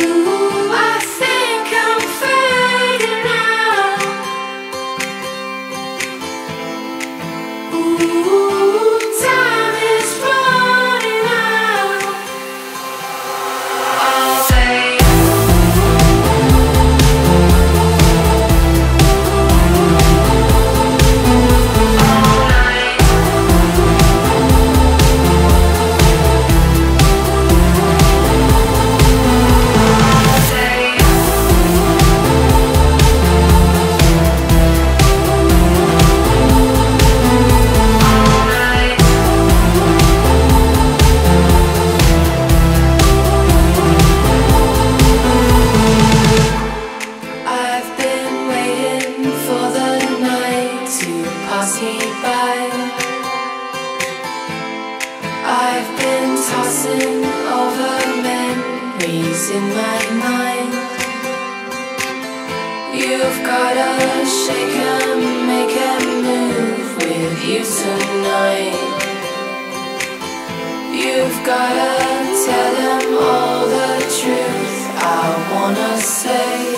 Ooh. tossing over memories in my mind. You've gotta shake and make a move with you tonight. You've gotta tell them all the truth I wanna say.